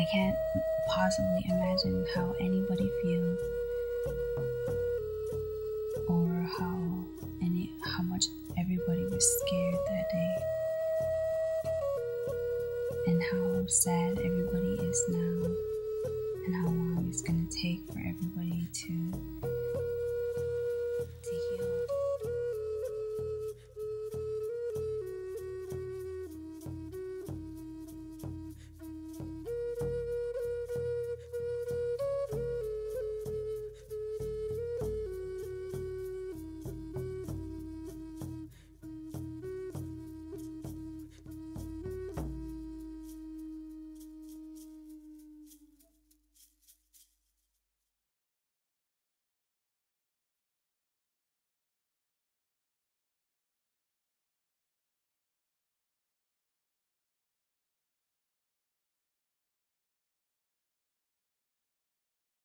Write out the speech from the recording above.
I can't possibly imagine how anybody feels or how any how much everybody was scared that day. And how sad everybody is now. And how long it's gonna take for everybody to